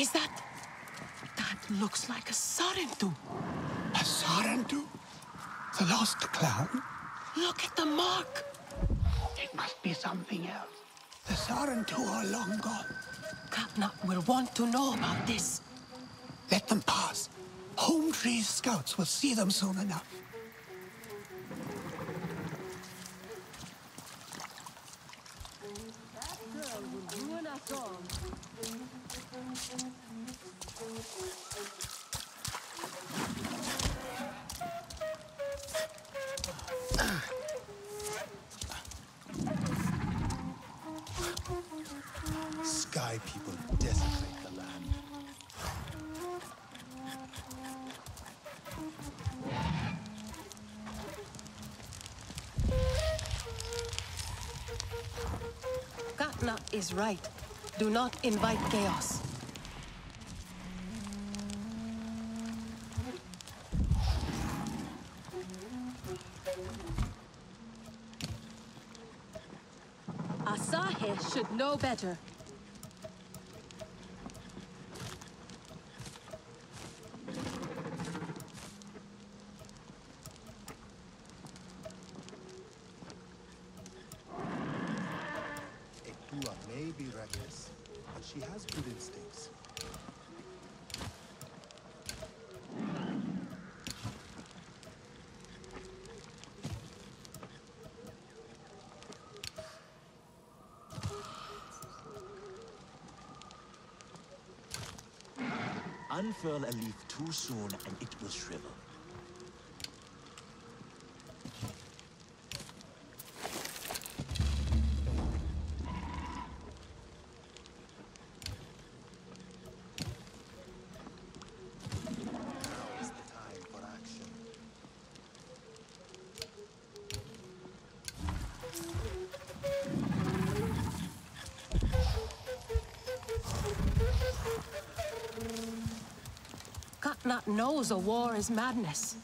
Is that... That looks like a Sarentu. A Sarentu? The lost clown? Look at the mark. It must be something else. The Sarentu are long gone. Katna will want to know about this. Let them pass. Home Tree's scouts will see them soon enough. Is right. Do not invite chaos. Asahi should know better. Ekua may be reckless, but she has good instincts. Unfurl a leaf too soon and it will shrivel. Katna knows a war is madness.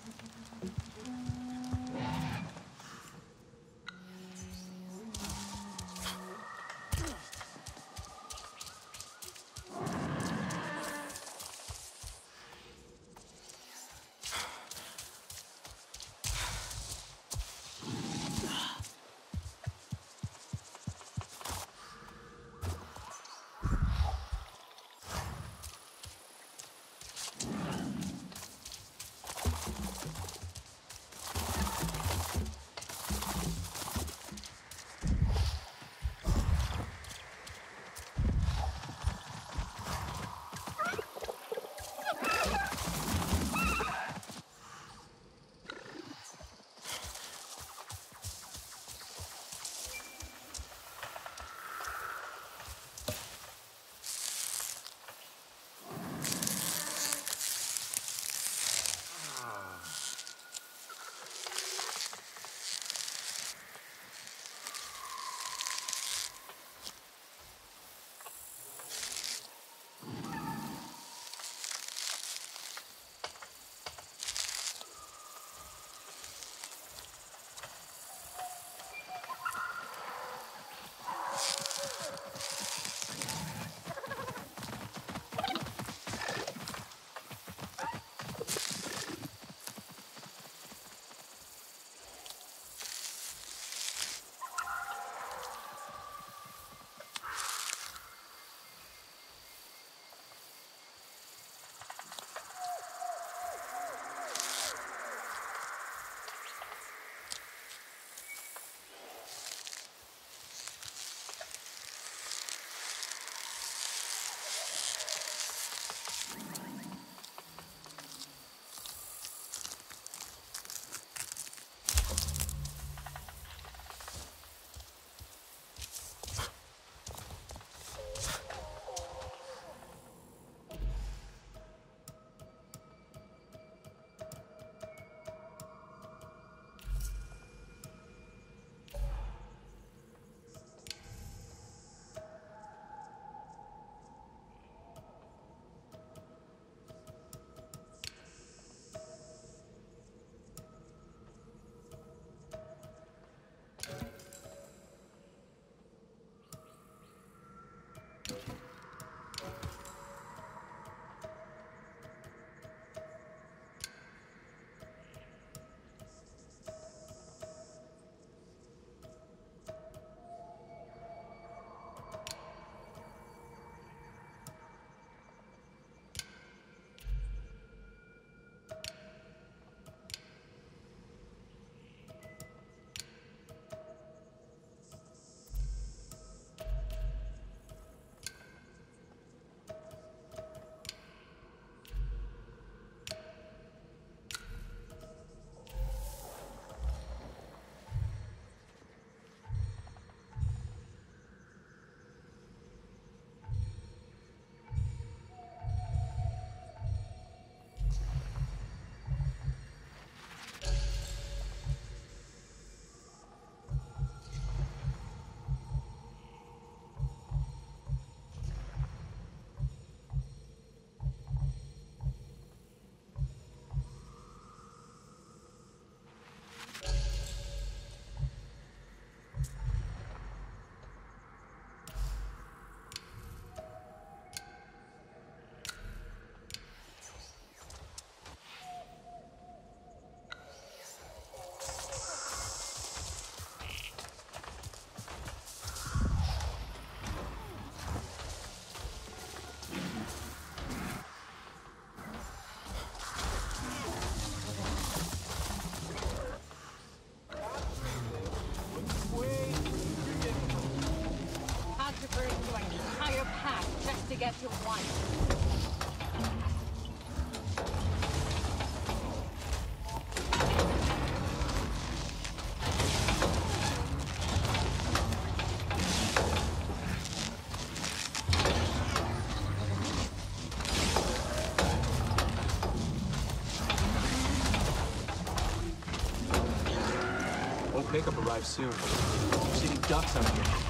Pickup arrive soon. Ducks out here.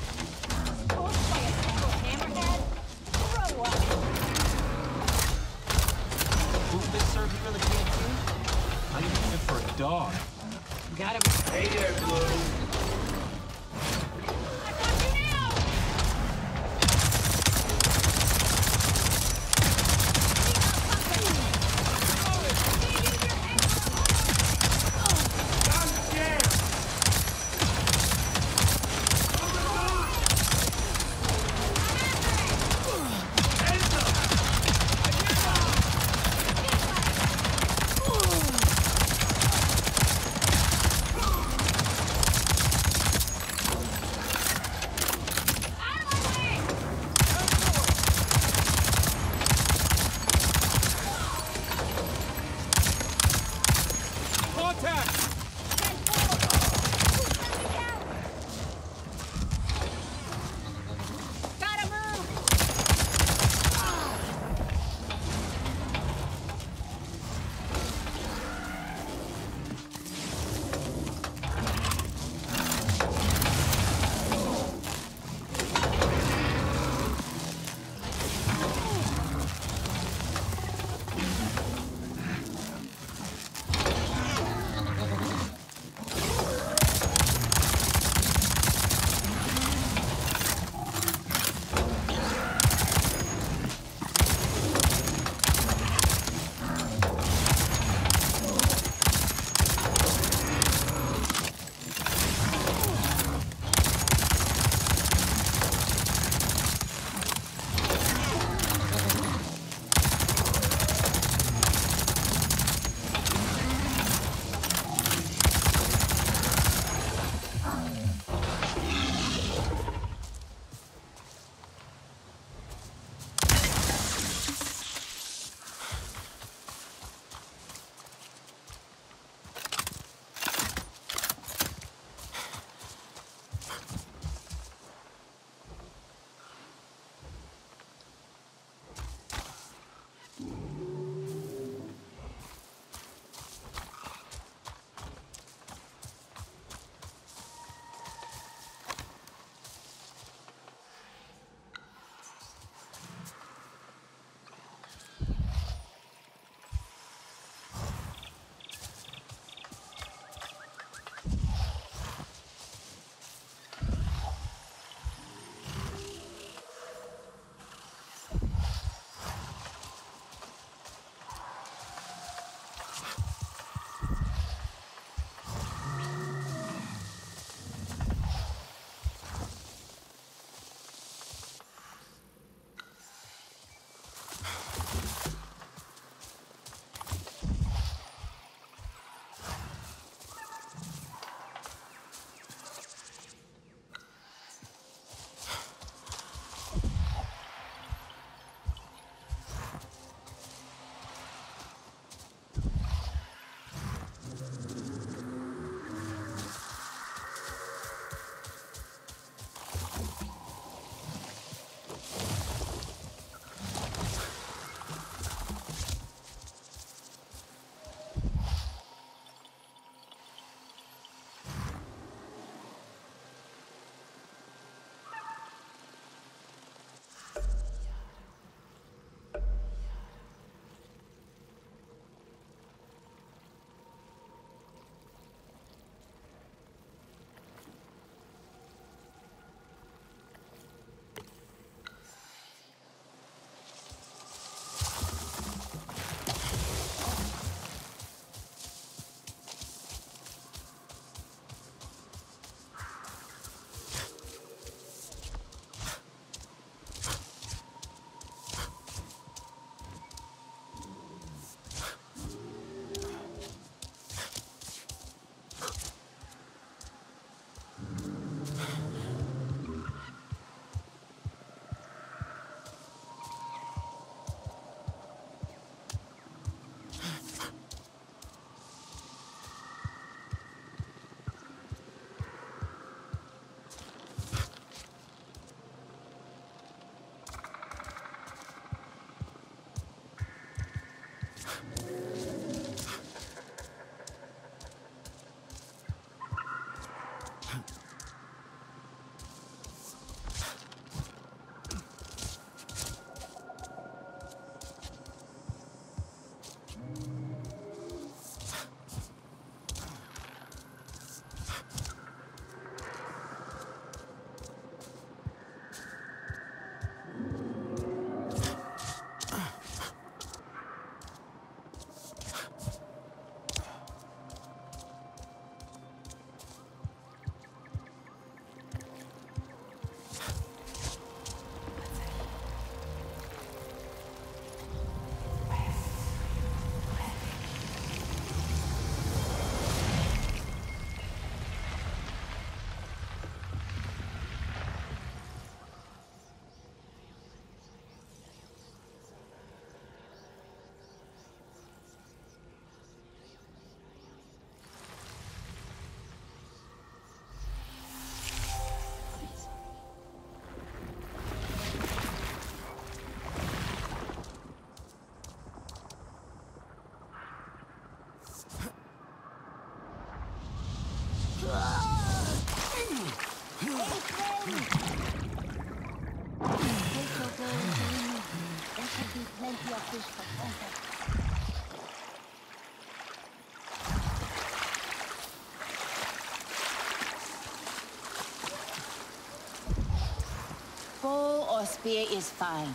Spear is fine,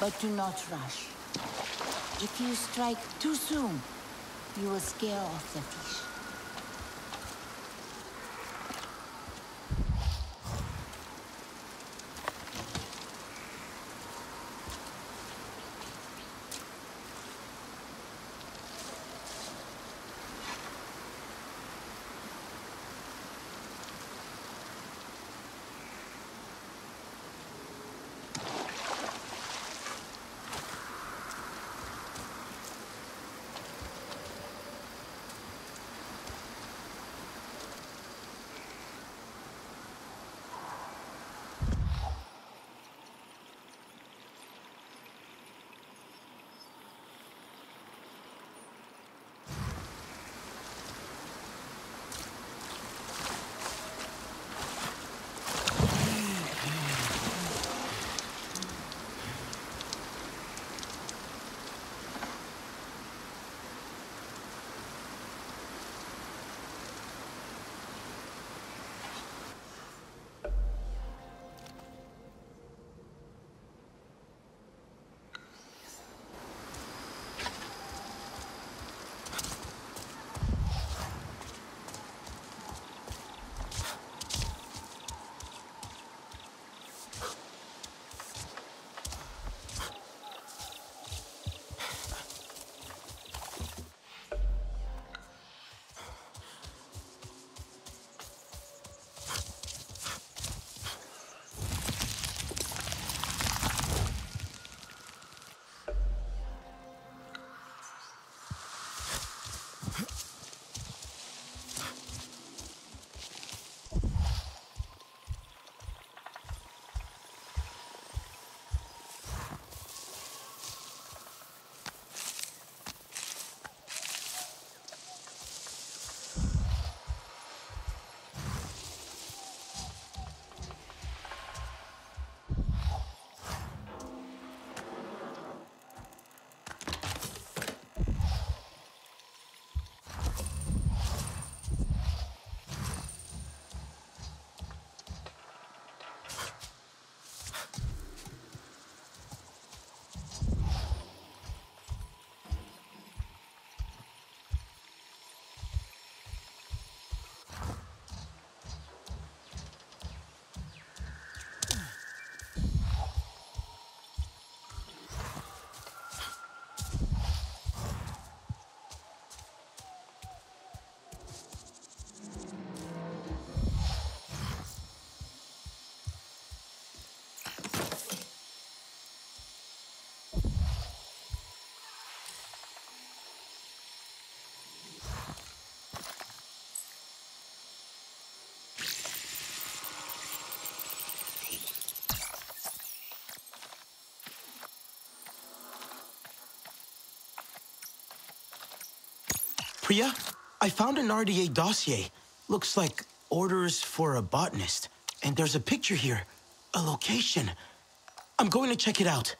but do not rush. If you strike too soon, you will scare off the fish. Oh, Priya, I found an RDA dossier. Looks like orders for a botanist. And there's a picture here, a location. I'm going to check it out.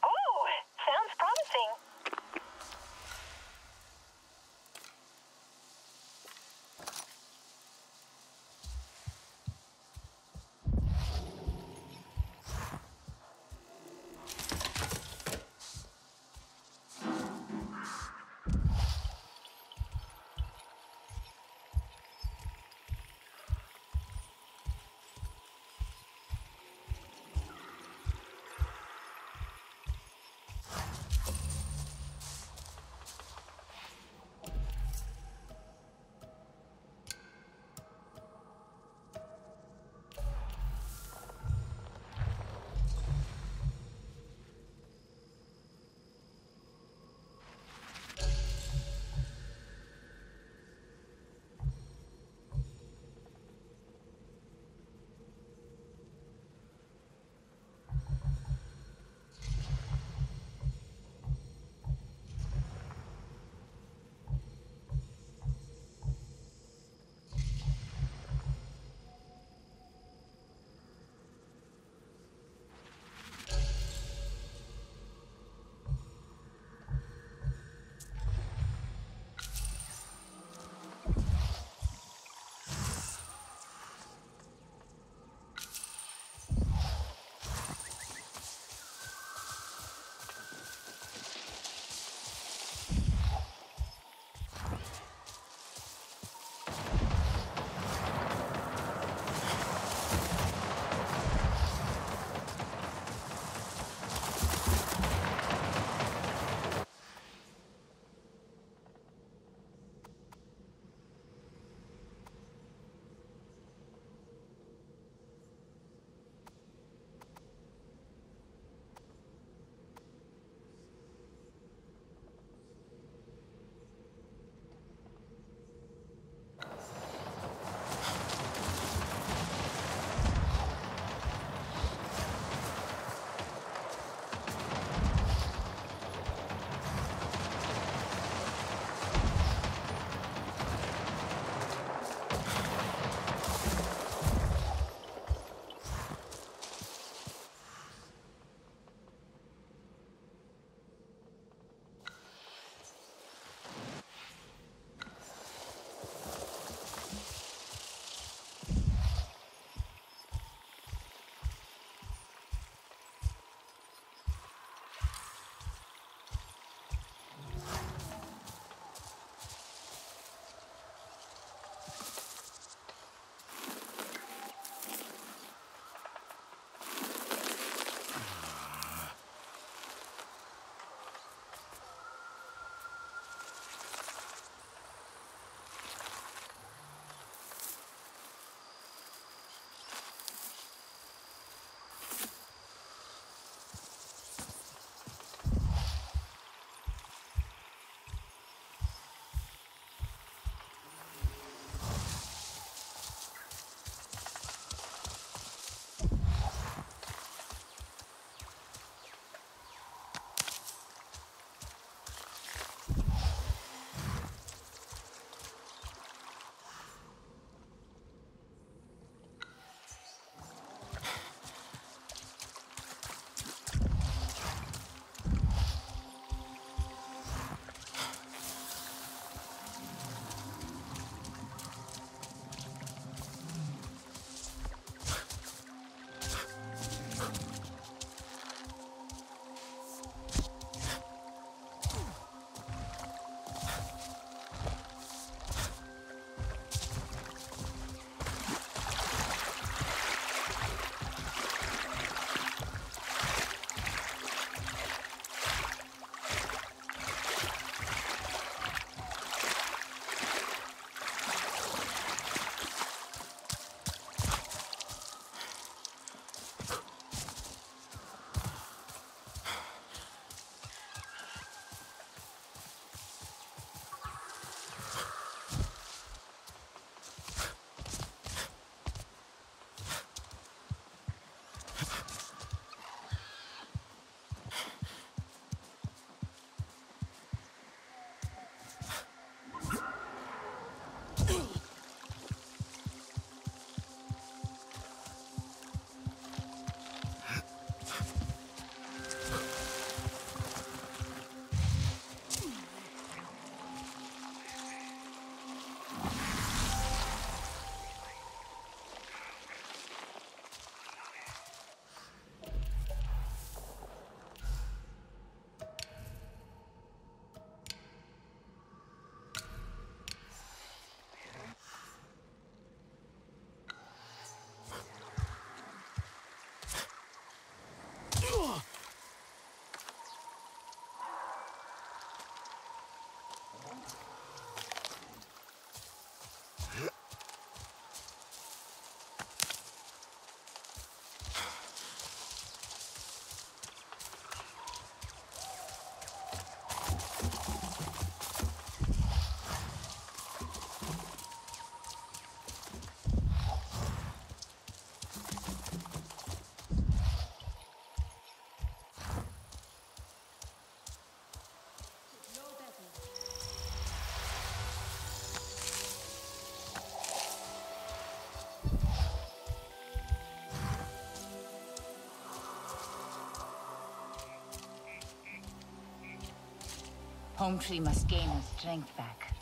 Home Tree must gain her strength back.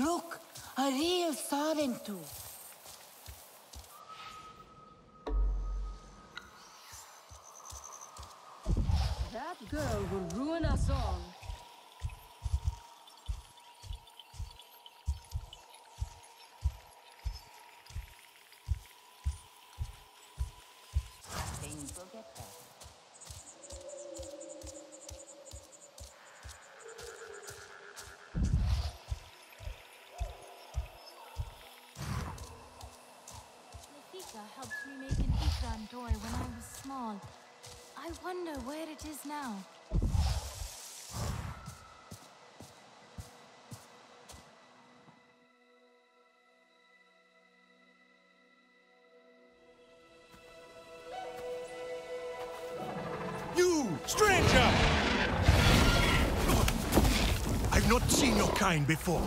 Look! A real Sarentu! Toy when I was small. I wonder where it is now. You, stranger! I've not seen your kind before.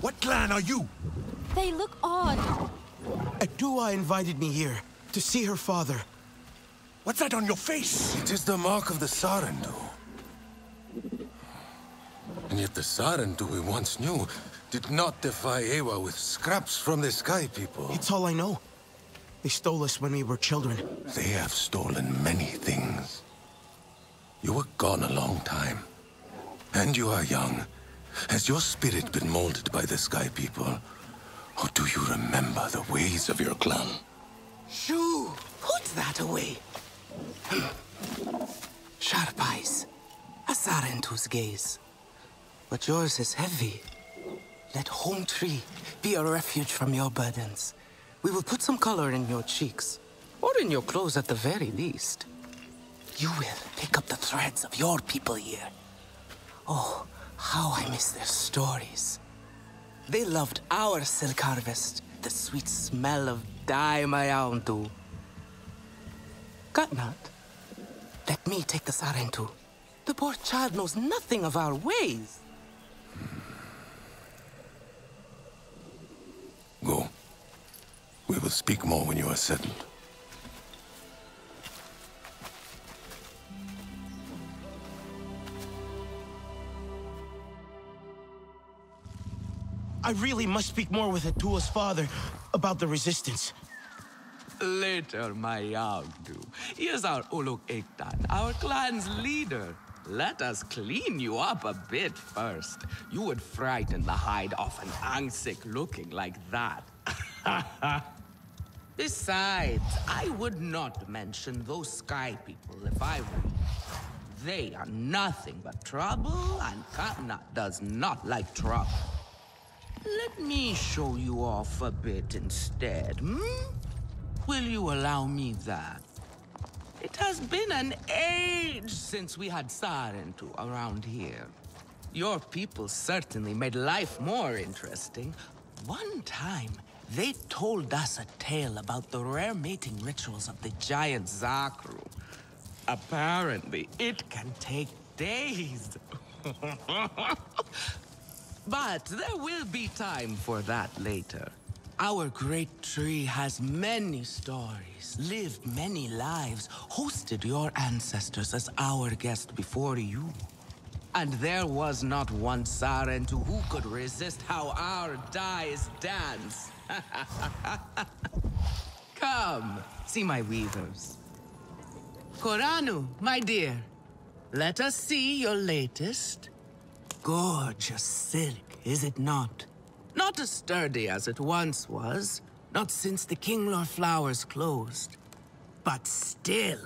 What clan are you? They look odd. Adua invited me here to see her father. What's that on your face? It is the mark of the Sarentu. And yet the Sarentu we once knew did not defy Eywa with scraps from the Sky People. It's all I know. They stole us when we were children. They have stolen many things. You were gone a long time. And you are young. Has your spirit been molded by the Sky People? Or do you remember the ways of your clan? Shoo! Put that away. Sharp eyes. A Sarentu's gaze. But yours is heavy. Let Home Tree be a refuge from your burdens. We will put some color in your cheeks. Or in your clothes at the very least. You will pick up the threads of your people here. Oh, how I miss their stories. They loved our silk harvest, the sweet smell of dye mayauntu. Katnat, let me take the Sarentu. The poor child knows nothing of our ways. Go. We will speak more when you are settled. I really must speak more with Atua's father about the resistance. Later, my Yagdu. Here's our Olo'eyktan, our clan's leader. Let us clean you up a bit first. You would frighten the hide off an Angsik looking like that. Besides, I would not mention those sky people if I were you. They are nothing but trouble, and Katnat does not like trouble. Let me show you off a bit instead, hmm? Will you allow me that? It has been an age since we had Sarentu around here. Your people certainly made life more interesting. One time, they told us a tale about the rare mating rituals of the giant Zakru. Apparently, it can take days. But there will be time for that later. Our great tree has many stories, lived many lives, hosted your ancestors as our guest before you. And there was not one Sarentu who could resist how our dyes dance. Come, see my weavers. Koranu, my dear, let us see your latest. Gorgeous silk, is it not? Not as sturdy as it once was, not since the Kinglor flowers closed. But still,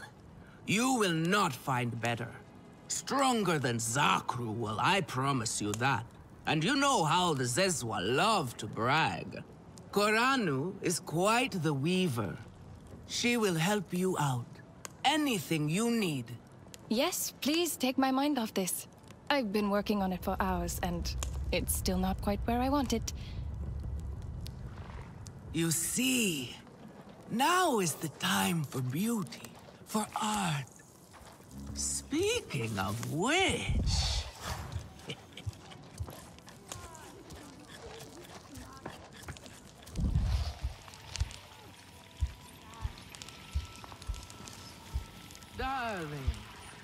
you will not find better. Stronger than Zakru will, I promise you that. And you know how the Zezwa love to brag. Koranu is quite the weaver. She will help you out. Anything you need. Yes, please take my mind off this. I've been working on it for hours, and it's still not quite where I want it. You see, now is the time for beauty, for art. Speaking of which... Darling,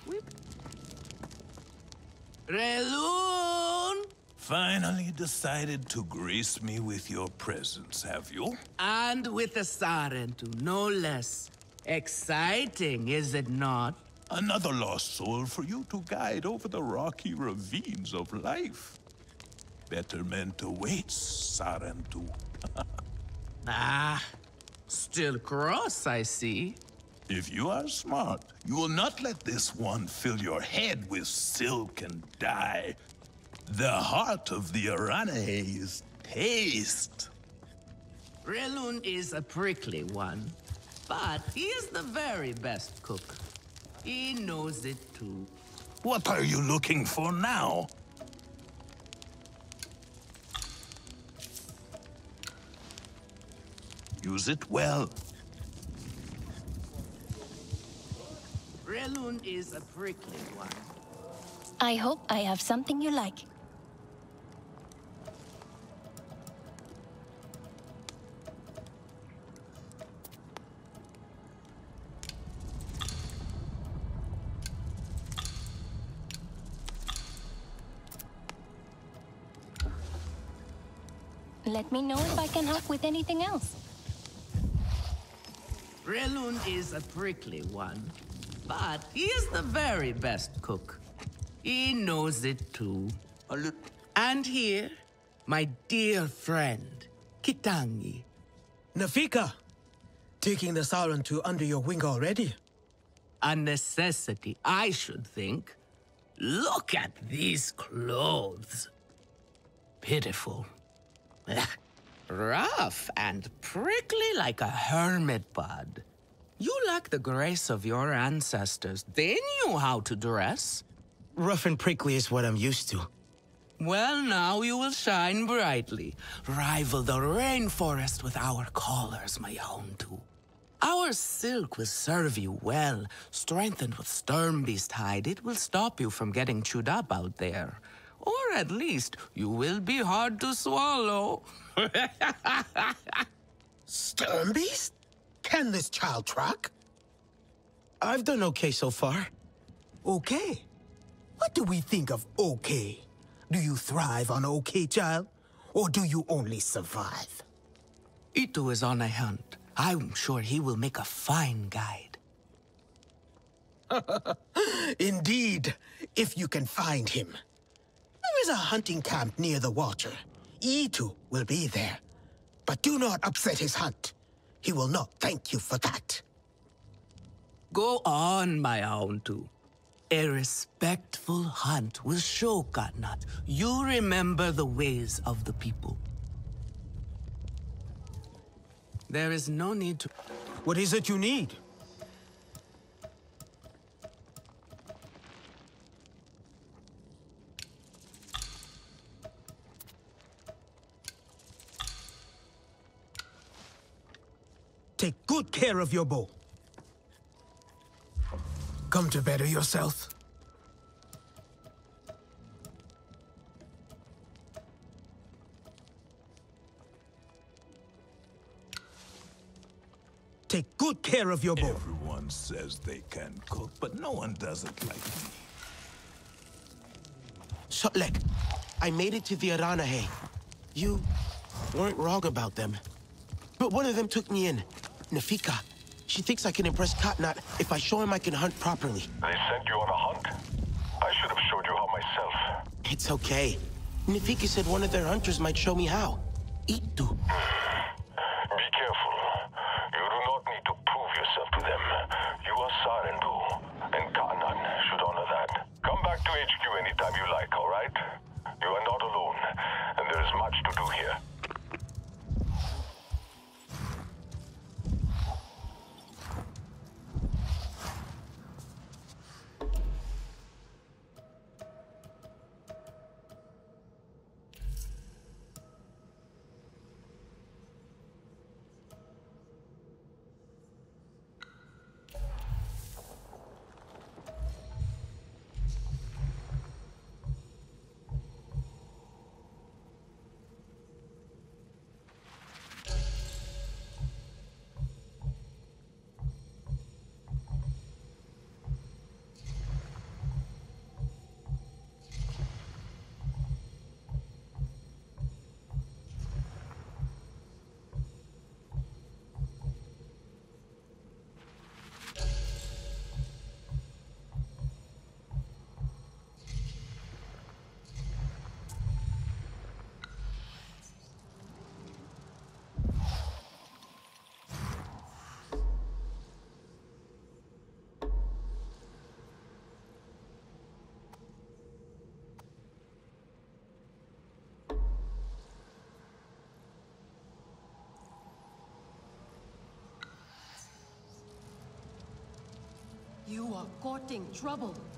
we... Relu! Finally decided to grace me with your presence, have you? And with a Sarentu, no less. Exciting, is it not? Another lost soul for you to guide over the rocky ravines of life. Betterment awaits, Sarentu. ah, still cross, I see. If you are smart, you will not let this one fill your head with silk and dye. The heart of the Aranahe is taste. Relun is a prickly one, but he is the very best cook. He knows it too. What are you looking for now? Use it well. Relun is a prickly one. I hope I have something you like. Let me know if I can help with anything else. Relund is a prickly one, but he is the very best cook. He knows it too. And here, my dear friend, Kitangi. Nafika, taking the Sarentu under your wing already? A necessity, I should think. Look at these clothes. Pitiful. Rough and prickly like a hermit bud. You lack the grace of your ancestors. They knew how to dress. Rough and prickly is what I'm used to. Well, now you will shine brightly. Rival the rainforest with our collars, my own too. Our silk will serve you well. Strengthened with Sturmbeest hide, it will stop you from getting chewed up out there. Or at least, you will be hard to swallow. Sturmbeest? Can this child track? I've done okay so far. Okay. What do we think of okay? Do you thrive on okay, child? Or do you only survive? Itu is on a hunt. I'm sure he will make a fine guide. Indeed, if you can find him. There is a hunting camp near the water. Itu will be there. But do not upset his hunt. He will not thank you for that. Go on, my own too. A respectful hunt will show Katnat you remember the ways of the people. There is no need to... What is it you need? Take good care of your bow. Come to better yourself. Take good care of your bow. Everyone says they can cook, but no one does it like me. Sotlek, I made it to the Aranahe. You weren't wrong about them. But one of them took me in. Nafika. She thinks I can impress Katnat if I show him I can hunt properly. They sent you on a hunt? I should have showed you how myself. It's okay. Nafika said one of their hunters might show me how. Itu. You are courting trouble.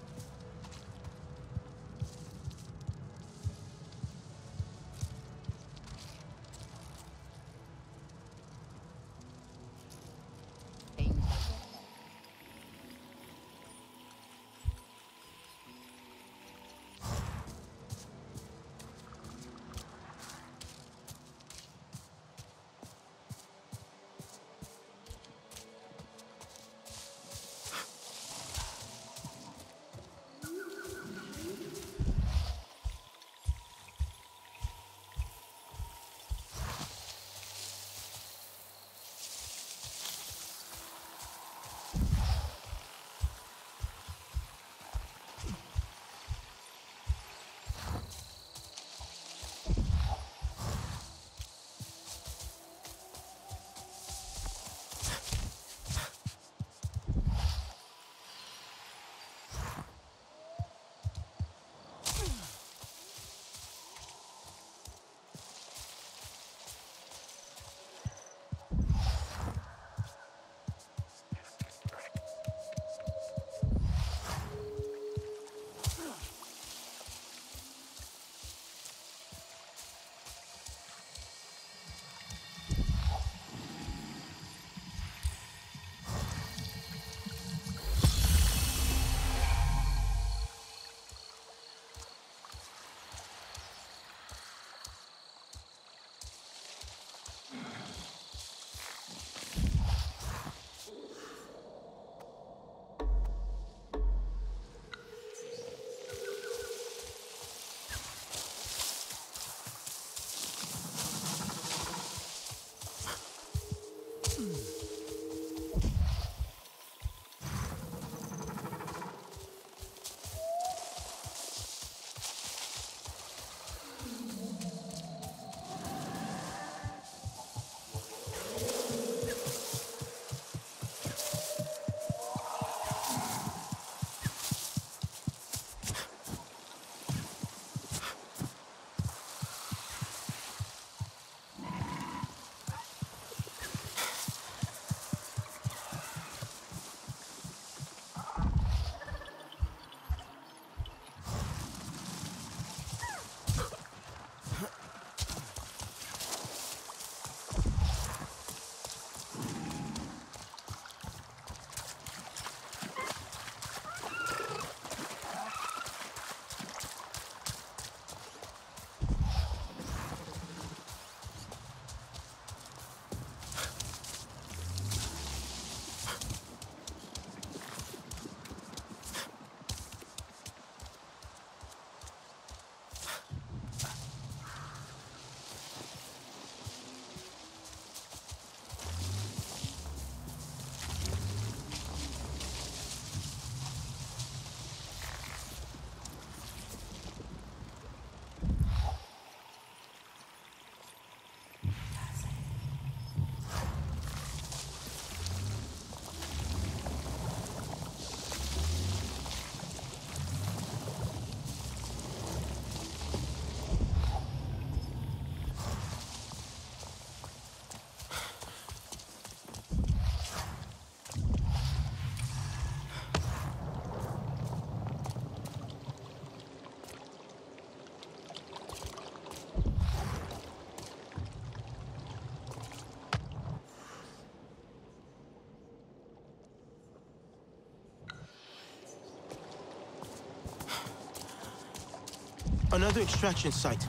Another extraction site.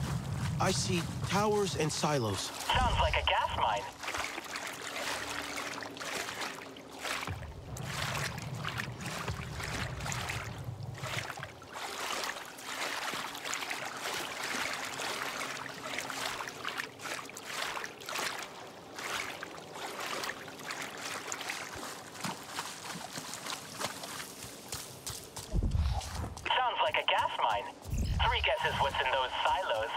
I see towers and silos. Sounds like a gas mine. Sounds like a gas mine. Three guesses what's in those silos.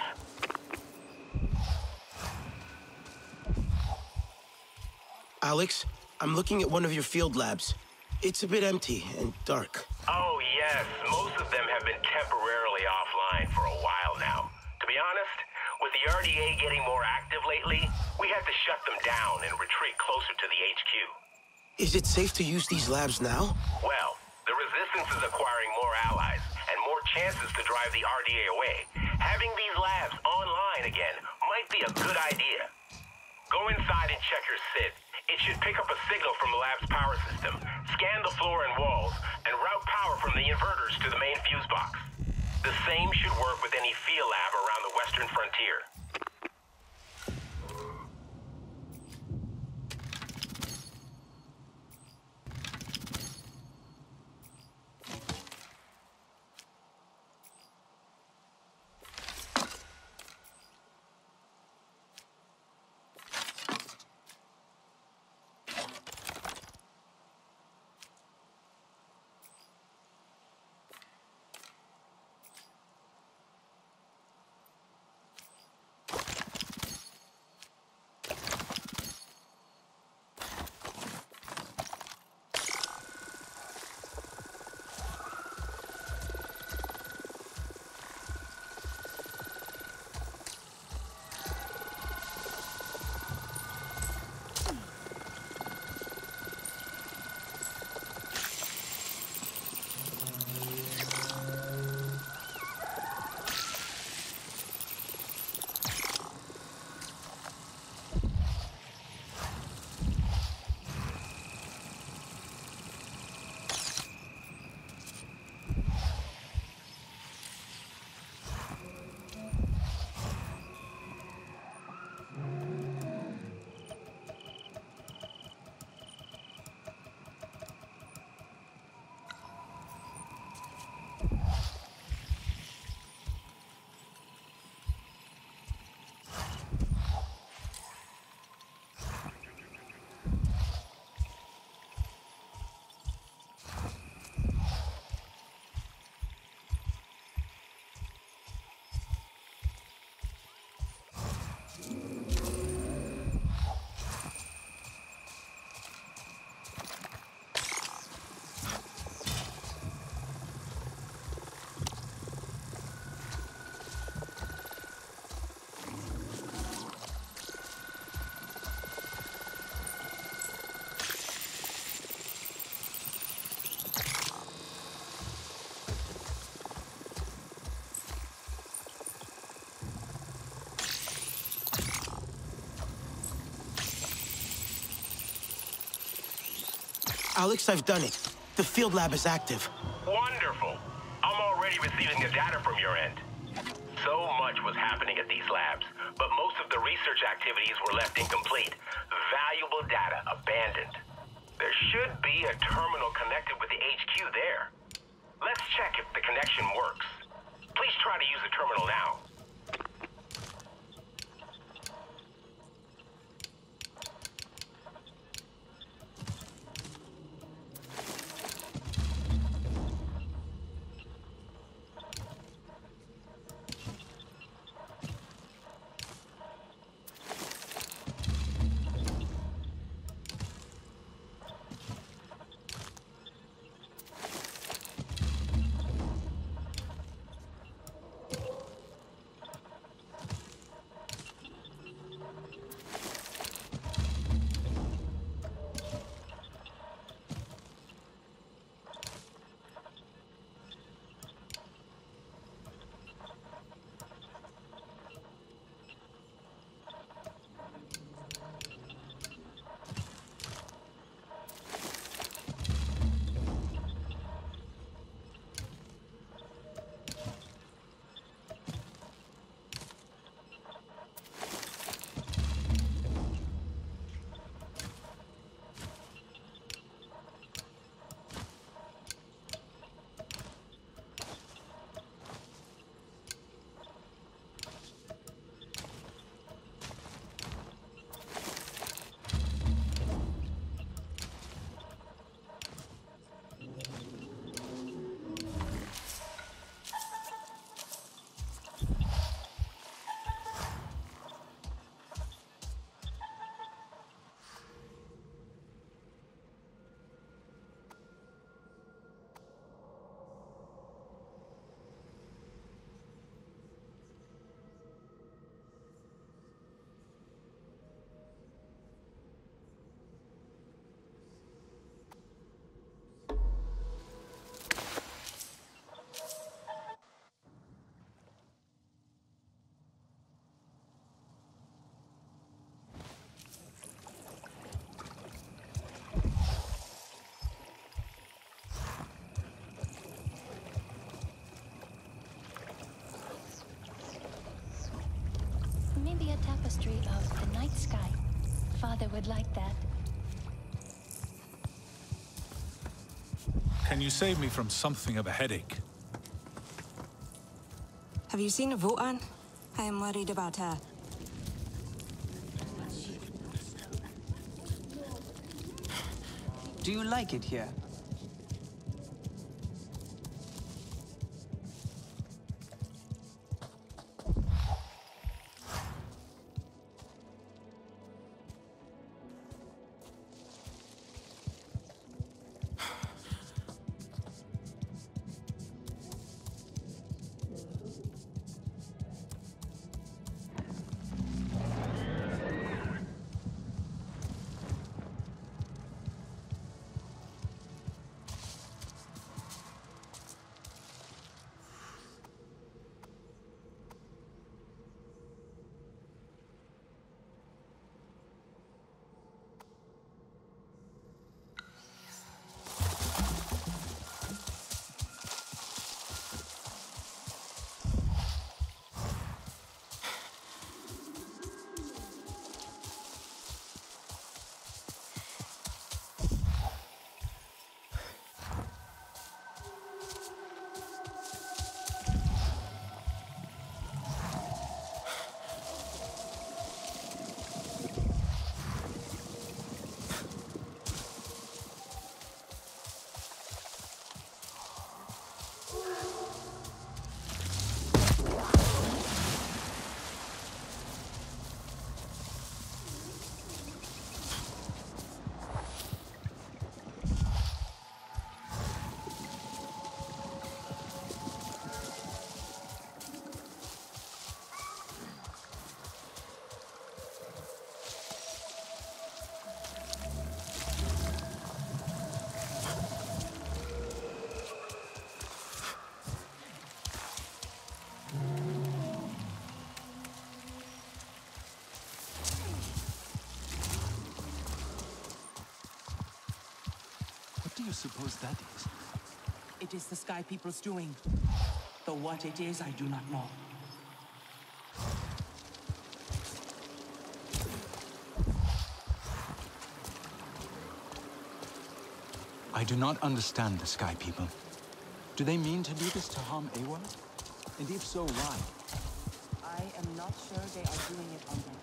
Alex, I'm looking at one of your field labs. It's a bit empty and dark. Oh, yes. Most of them have been temporarily offline for a while now. To be honest, with the RDA getting more active lately, we had to shut them down and retreat closer to the HQ. Is it safe to use these labs now? Well, The Resistance is acquiring more allies and more chances to drive the RDA away. Having these labs online again might be a good idea. Go inside and check your SID. It should pick up a signal from the lab's power system, scan the floor and walls, and route power from the inverters to the main fuse box. The same should work with any field lab around the western frontier. Alex, I've done it. The field lab is active. Wonderful. I'm already receiving the data from your end. So much was happening at these labs, but most of the research activities were left incomplete. Valuable data abandoned. There should be a terminal connected with the HQ there. Let's check if the connection works. Be a tapestry of the night sky. Father would like that. Can you save me from something of a headache? Have you seen Votan? I am worried about her. Do you like it here? Do you suppose that is? It is the Sky People's doing. Though what it is, I do not know. I do not understand the Sky People. Do they mean to do this to harm Eywa? And if so, why? I am not sure they are doing it on purpose,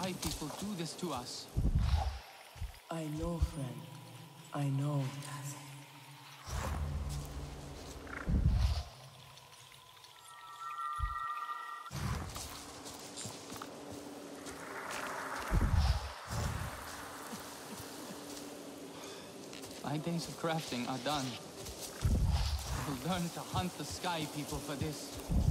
Sky People do this to us? I know, friend. I know. My days of crafting are done. I will learn to hunt the Sky People for this.